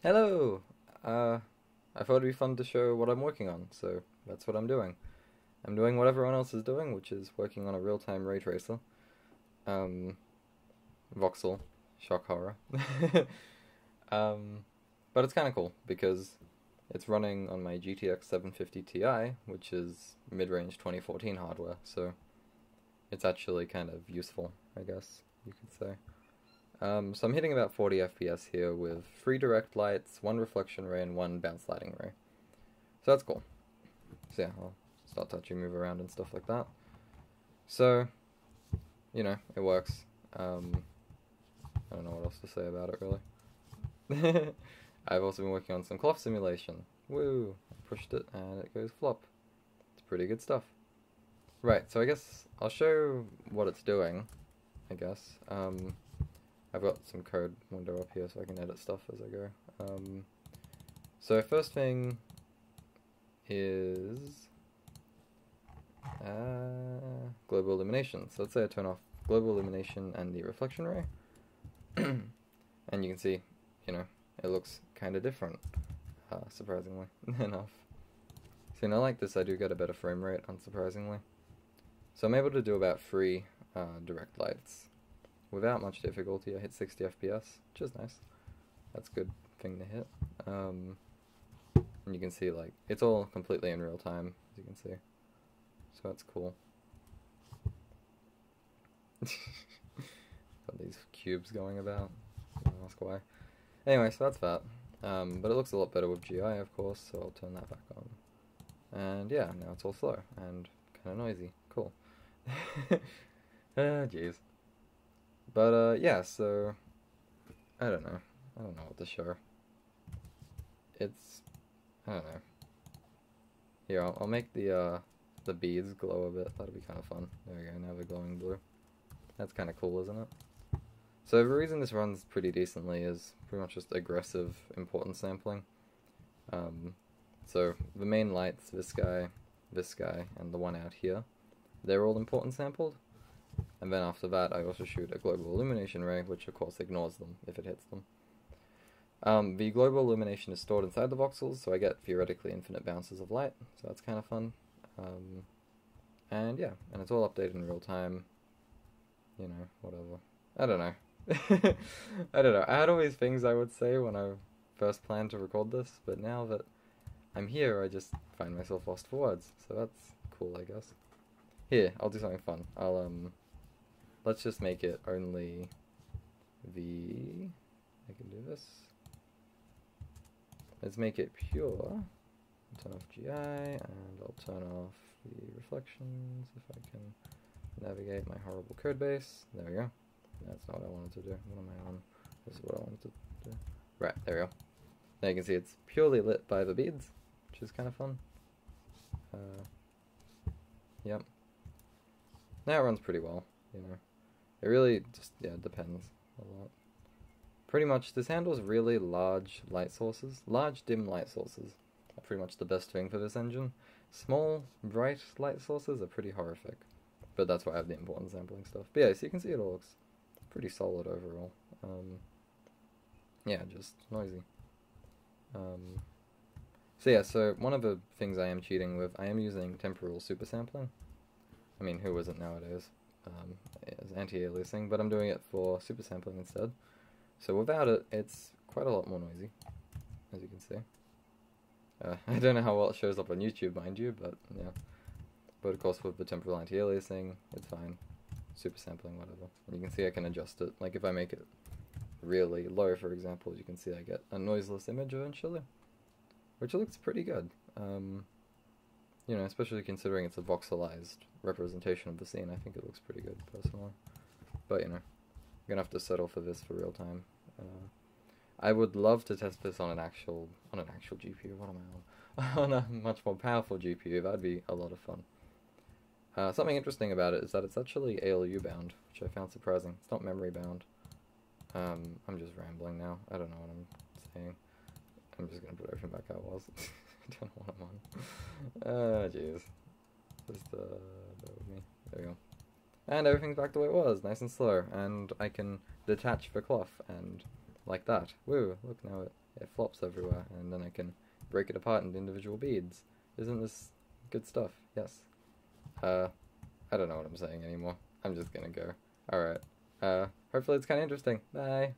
Hello! Uh, I thought it'd be fun to show what I'm working on, so that's what I'm doing. I'm doing what everyone else is doing, which is working on a real-time ray tracer. Um, voxel, shock horror. um, but it's kind of cool, because it's running on my GTX 750 Ti, which is mid-range 2014 hardware, so it's actually kind of useful, I guess you could say. Um, so I'm hitting about 40 FPS here with three direct lights, one reflection ray, and one bounce lighting ray. So that's cool. So yeah, I'll start touching, move around, and stuff like that. So, you know, it works. Um, I don't know what else to say about it really. I've also been working on some cloth simulation. Woo! I pushed it and it goes flop. It's pretty good stuff. Right, so I guess I'll show what it's doing, I guess. Um, I've got some code window up here so I can edit stuff as I go. Um, so first thing is uh, global illumination. So let's say I turn off global illumination and the reflection ray. and you can see, you know, it looks kind of different, uh, surprisingly enough. See, now like this I do get a better frame rate, unsurprisingly. So I'm able to do about three uh, direct lights without much difficulty. I hit 60 FPS, which is nice. That's a good thing to hit. Um, and you can see, like, it's all completely in real time, as you can see. So that's cool. Got these cubes going about. Ask why. Anyway, so that's that. Um, but it looks a lot better with GI, of course, so I'll turn that back on. And yeah, now it's all slow and kind of noisy. Cool. ah, jeez. But uh, yeah, so I don't know. I don't know what to show. It's I don't know. Here, I'll, I'll make the uh, the beads glow a bit. That'll be kind of fun. There we go. Now they're glowing blue. That's kind of cool, isn't it? So the reason this runs pretty decently is pretty much just aggressive importance sampling. Um, so the main lights, this guy, this guy, and the one out here, they're all importance sampled. And then after that, I also shoot a global illumination ray, which of course ignores them if it hits them. Um, the global illumination is stored inside the voxels, so I get theoretically infinite bounces of light, so that's kind of fun. Um, and yeah, and it's all updated in real time. You know, whatever. I don't know. I don't know. I had all these things I would say when I first planned to record this, but now that I'm here, I just find myself lost for words. So that's cool, I guess. Here, I'll do something fun. I'll um let's just make it only the I can do this. Let's make it pure. Turn off GI and I'll turn off the reflections if I can navigate my horrible code base. There we go. That's not what I wanted to do. What am I on? This is what I wanted to do. Right, there we go. Now you can see it's purely lit by the beads, which is kind of fun. Uh, yep. Now it runs pretty well, you know. It really just, yeah, depends a lot. Pretty much, this handles really large light sources. Large dim light sources are pretty much the best thing for this engine. Small, bright light sources are pretty horrific. But that's why I have the importance sampling stuff. But yeah, so you can see it all looks pretty solid overall. Um, yeah, just noisy. Um, so yeah, so one of the things I am cheating with, I am using temporal super sampling. I mean, who isn't nowadays? Um, as anti-aliasing, but I'm doing it for super sampling instead. So without it, it's quite a lot more noisy, as you can see. Uh, I don't know how well it shows up on YouTube, mind you, but yeah. But of course, with the temporal anti-aliasing, it's fine. Super sampling, whatever. And you can see I can adjust it. Like if I make it really low, for example, you can see I get a noiseless image eventually, which looks pretty good. Um, you know, especially considering it's a voxelized representation of the scene, I think it looks pretty good, personally. But, you know, I'm gonna have to settle for this for real time. Uh, I would love to test this on an actual, on an actual GPU, what am I on? on a much more powerful GPU, that'd be a lot of fun. Uh, something interesting about it is that it's actually ALU bound, which I found surprising. It's not memory bound. Um, I'm just rambling now. I don't know what I'm saying. I'm just gonna put everything back how it was. don't know what I'm on. Ah, jeez. Just, uh, me. There we go. And everything's back the way it was, nice and slow. And I can detach the cloth, and like that. Woo, look, now it, it flops everywhere, and then I can break it apart into individual beads. Isn't this good stuff? Yes. Uh, I don't know what I'm saying anymore. I'm just gonna go. Alright. Uh, hopefully it's kind of interesting. Bye.